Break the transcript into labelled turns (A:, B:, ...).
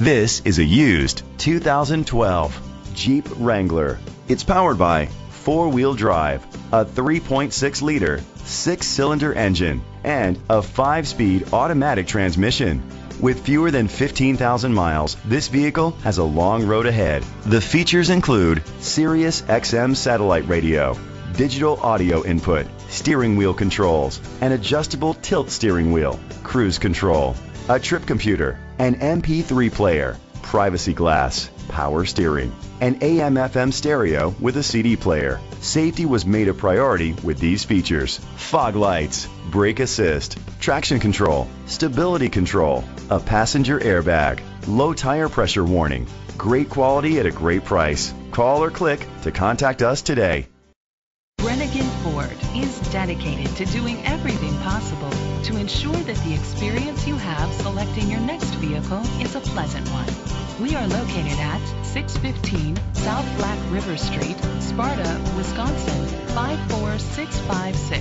A: This is a used 2012 Jeep Wrangler. It's powered by four-wheel drive, a 3.6-liter six-cylinder engine, and a five-speed automatic transmission. With fewer than 15,000 miles, this vehicle has a long road ahead. The features include Sirius XM satellite radio, digital audio input, steering wheel controls, an adjustable tilt steering wheel, cruise control, a trip computer, an MP3 player, privacy glass, power steering, an AM FM stereo with a CD player. Safety was made a priority with these features. Fog lights, brake assist, traction control, stability control, a passenger airbag, low tire pressure warning. Great quality at a great price. Call or click to contact us today.
B: Brenengen Ford is dedicated to doing everything possible to ensure that the experience you have selecting your next vehicle is a pleasant one. We are located at 615 South Black River Street, Sparta, Wisconsin 54650.